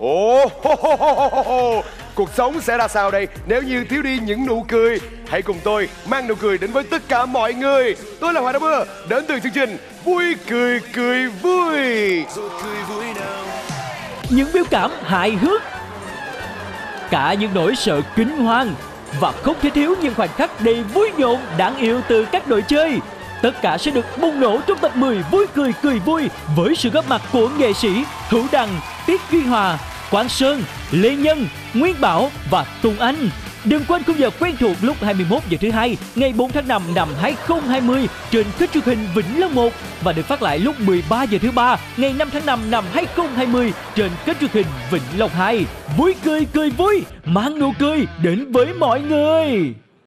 Ồ, hô, hô, hô. cuộc sống sẽ ra sao đây nếu như thiếu đi những nụ cười? Hãy cùng tôi mang nụ cười đến với tất cả mọi người. Tôi là Hoàng Đăng Mưa, đến từ chương trình Vui cười cười vui. những biểu cảm hài hước cả những nỗi sợ kinh hoàng và không thể thiếu những khoảnh khắc đầy vui nhộn đáng yêu từ các đội chơi tất cả sẽ được bùng nổ trong tập 10 vui cười cười vui với sự góp mặt của nghệ sĩ Hữu Đằng, Tiết Duy Hòa, Quang Sơn, Lê Nhân, Nguyên Bảo và Tùng Anh. Đừng quên khung giờ quen thuộc lúc 21 giờ thứ hai ngày 4 tháng 5 năm 2020 trên kênh truyền hình Vĩnh Long 1 và được phát lại lúc 13 giờ thứ ba ngày 5 tháng 5 năm 2020 trên kênh truyền hình Vĩnh Long 2. Vui cười cười vui, mang nụ cười đến với mọi người.